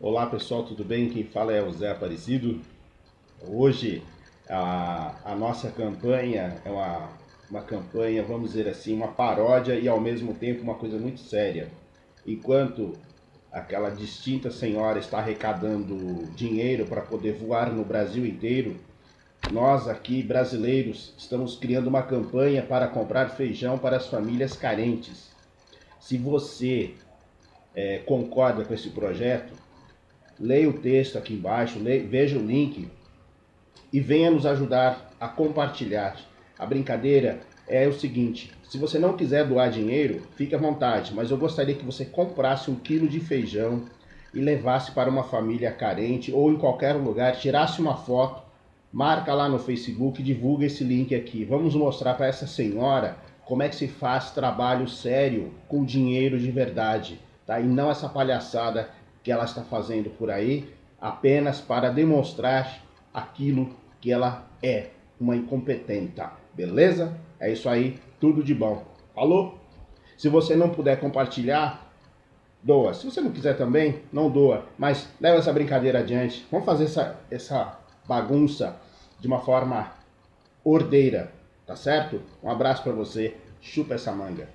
Olá pessoal, tudo bem? Quem fala é o Zé Aparecido. Hoje a, a nossa campanha é uma, uma campanha, vamos dizer assim, uma paródia e ao mesmo tempo uma coisa muito séria. Enquanto aquela distinta senhora está arrecadando dinheiro para poder voar no Brasil inteiro, nós aqui brasileiros estamos criando uma campanha para comprar feijão para as famílias carentes. Se você é, concorda com esse projeto, leia o texto aqui embaixo, leia, veja o link e venha nos ajudar a compartilhar. A brincadeira é o seguinte: se você não quiser doar dinheiro, fique à vontade, mas eu gostaria que você comprasse um quilo de feijão e levasse para uma família carente ou em qualquer lugar, tirasse uma foto, marca lá no Facebook, divulga esse link aqui. Vamos mostrar para essa senhora como é que se faz trabalho sério com dinheiro de verdade, tá? E não essa palhaçada que ela está fazendo por aí apenas para demonstrar aquilo que ela é, uma incompetente, beleza? É isso aí, tudo de bom. Falou? Se você não puder compartilhar, doa. Se você não quiser também, não doa. Mas leva essa brincadeira adiante. Vamos fazer essa, essa bagunça de uma forma ordeira, tá certo? Um abraço para você. Chupa essa manga.